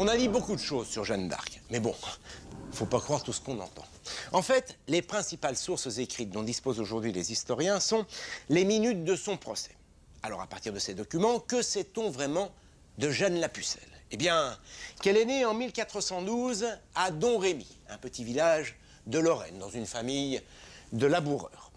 On a dit beaucoup de choses sur Jeanne d'Arc, mais bon, faut pas croire tout ce qu'on entend. En fait, les principales sources écrites dont disposent aujourd'hui les historiens sont les minutes de son procès. Alors, à partir de ces documents, que sait-on vraiment de Jeanne la Pucelle Eh bien, qu'elle est née en 1412 à Domrémy, un petit village de Lorraine, dans une famille de laboureurs.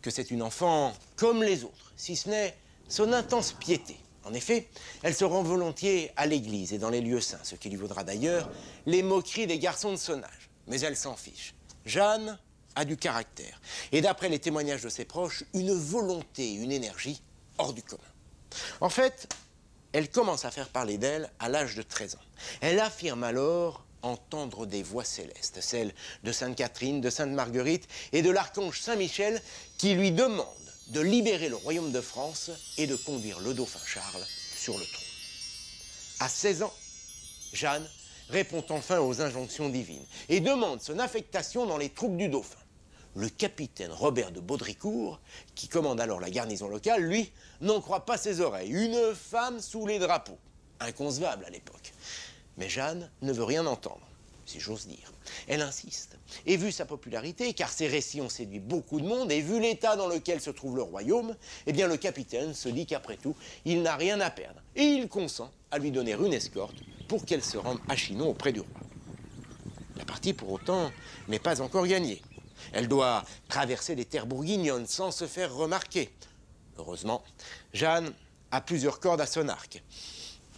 Que c'est une enfant comme les autres, si ce n'est son intense piété. En effet, elle se rend volontiers à l'église et dans les lieux saints, ce qui lui vaudra d'ailleurs les moqueries des garçons de son âge. Mais elle s'en fiche. Jeanne a du caractère. Et d'après les témoignages de ses proches, une volonté, une énergie hors du commun. En fait, elle commence à faire parler d'elle à l'âge de 13 ans. Elle affirme alors entendre des voix célestes, celles de Sainte Catherine, de Sainte Marguerite et de l'archange Saint Michel qui lui demandent de libérer le royaume de France et de conduire le dauphin Charles sur le trône. À 16 ans, Jeanne répond enfin aux injonctions divines et demande son affectation dans les troupes du dauphin. Le capitaine Robert de Baudricourt, qui commande alors la garnison locale, lui, n'en croit pas ses oreilles. Une femme sous les drapeaux. Inconcevable à l'époque. Mais Jeanne ne veut rien entendre, si j'ose dire. Elle insiste. Et vu sa popularité, car ses récits ont séduit beaucoup de monde, et vu l'état dans lequel se trouve le royaume, eh bien le capitaine se dit qu'après tout, il n'a rien à perdre. Et il consent à lui donner une escorte pour qu'elle se rende à Chinon auprès du roi. La partie, pour autant, n'est pas encore gagnée. Elle doit traverser les terres bourguignonnes sans se faire remarquer. Heureusement, Jeanne a plusieurs cordes à son arc.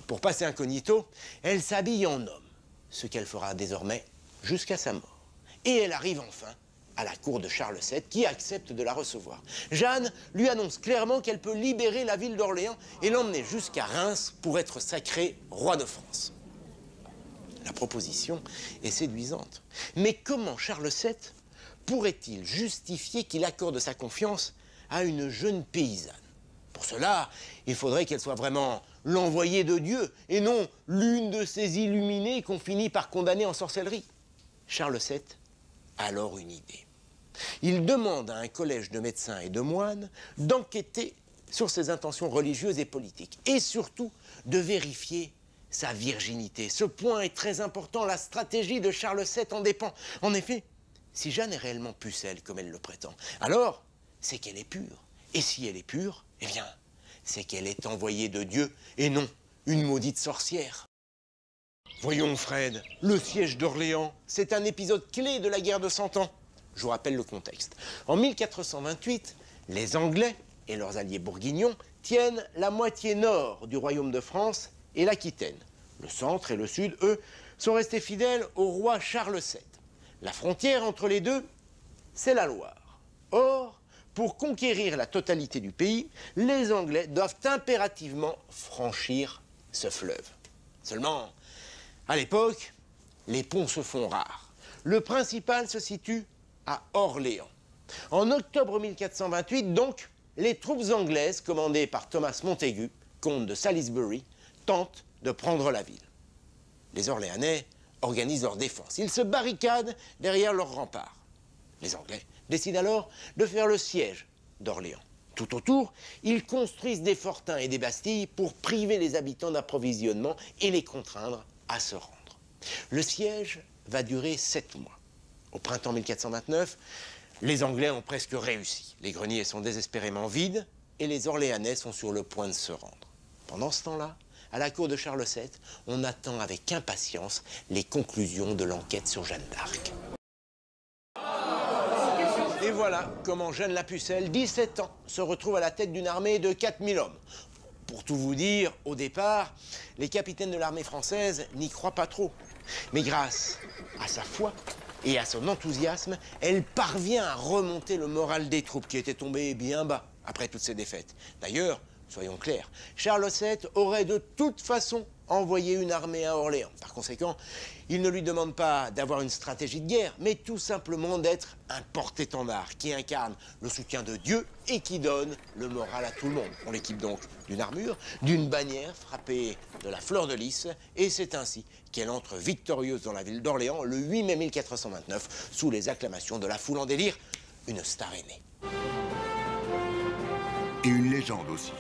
Pour passer incognito, elle s'habille en homme, ce qu'elle fera désormais jusqu'à sa mort. Et elle arrive enfin à la cour de Charles VII qui accepte de la recevoir. Jeanne lui annonce clairement qu'elle peut libérer la ville d'Orléans et l'emmener jusqu'à Reims pour être sacré roi de France. La proposition est séduisante. Mais comment Charles VII pourrait-il justifier qu'il accorde sa confiance à une jeune paysanne? Pour cela, il faudrait qu'elle soit vraiment l'envoyée de Dieu et non l'une de ces illuminées qu'on finit par condamner en sorcellerie. Charles VII a alors une idée. Il demande à un collège de médecins et de moines d'enquêter sur ses intentions religieuses et politiques et surtout de vérifier sa virginité. Ce point est très important, la stratégie de Charles VII en dépend. En effet, si Jeanne est réellement pucelle comme elle le prétend, alors c'est qu'elle est pure. Et si elle est pure, eh bien, c'est qu'elle est envoyée de Dieu et non une maudite sorcière. Voyons, Fred, le siège d'Orléans, c'est un épisode clé de la guerre de Cent Ans. Je vous rappelle le contexte. En 1428, les Anglais et leurs alliés bourguignons tiennent la moitié nord du royaume de France et l'Aquitaine. Le centre et le sud, eux, sont restés fidèles au roi Charles VII. La frontière entre les deux, c'est la Loire. Or, pour conquérir la totalité du pays, les Anglais doivent impérativement franchir ce fleuve. Seulement, à l'époque, les ponts se font rares. Le principal se situe à Orléans. En octobre 1428, donc, les troupes anglaises, commandées par Thomas Montagu, comte de Salisbury, tentent de prendre la ville. Les Orléanais organisent leur défense. Ils se barricadent derrière leurs remparts. Les Anglais décident alors de faire le siège d'Orléans. Tout autour, ils construisent des fortins et des bastilles pour priver les habitants d'approvisionnement et les contraindre à se rendre. Le siège va durer sept mois. Au printemps 1429, les Anglais ont presque réussi. Les greniers sont désespérément vides et les Orléanais sont sur le point de se rendre. Pendant ce temps-là, à la cour de Charles VII, on attend avec impatience les conclusions de l'enquête sur Jeanne d'Arc. Et voilà comment Jeanne la Pucelle, 17 ans, se retrouve à la tête d'une armée de 4000 hommes. Pour tout vous dire, au départ, les capitaines de l'armée française n'y croient pas trop. Mais grâce à sa foi et à son enthousiasme, elle parvient à remonter le moral des troupes qui étaient tombées bien bas après toutes ces défaites. D'ailleurs, soyons clairs, Charles VII aurait de toute façon envoyé une armée à Orléans. Par conséquent, il ne lui demande pas d'avoir une stratégie de guerre, mais tout simplement d'être un porte-étendard qui incarne le soutien de Dieu et qui donne le moral à tout le monde. On l'équipe donc d'une armure, d'une bannière frappée de la fleur de lys, et c'est ainsi qu'elle entre victorieuse dans la ville d'Orléans le 8 mai 1429 sous les acclamations de la foule en délire. Une star est née. Et une légende aussi.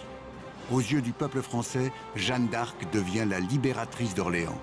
Aux yeux du peuple français, Jeanne d'Arc devient la libératrice d'Orléans.